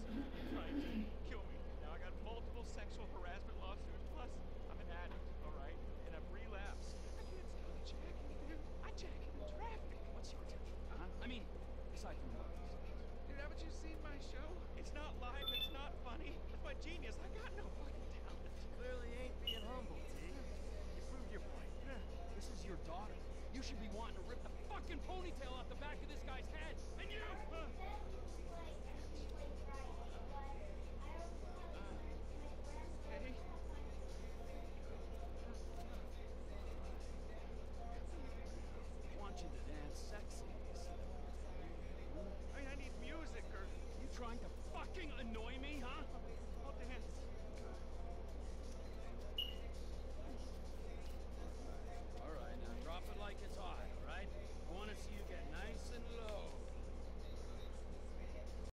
friends trying to kill me. Now I got multiple sexual harassment lawsuits, plus I'm an addict, all right? And I've relapsed. I can't stop jacking, dude. I jack in traffic. What's your attention? Huh? I mean, aside from movies. Dude, haven't you seen my show? It's not live, it's not funny. It's my genius. I got no fucking talent. Clearly ain't being humble, T. You proved your point. This is your daughter. You should be wanting to rip the fucking ponytail out the back of this guy's head. And you!